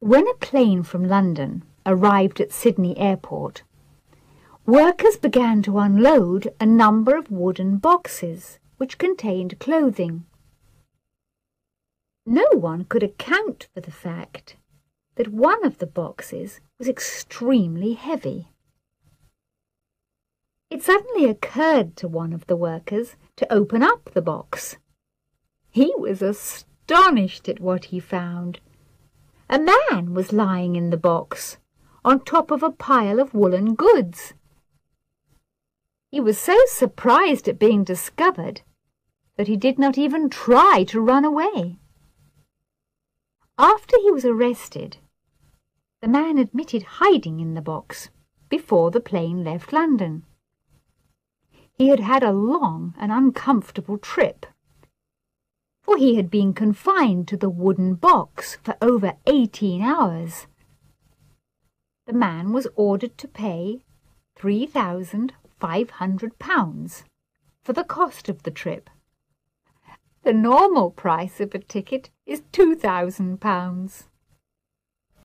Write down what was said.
When a plane from London arrived at Sydney Airport, workers began to unload a number of wooden boxes which contained clothing. No one could account for the fact that one of the boxes was extremely heavy. It suddenly occurred to one of the workers to open up the box. He was astonished at what he found. A man was lying in the box, on top of a pile of woolen goods. He was so surprised at being discovered that he did not even try to run away. After he was arrested, the man admitted hiding in the box before the plane left London. He had had a long and uncomfortable trip, for he had been confined to the wooden box for over eighteen hours. The man was ordered to pay three thousand five hundred pounds for the cost of the trip. The normal price of a ticket is two thousand pounds.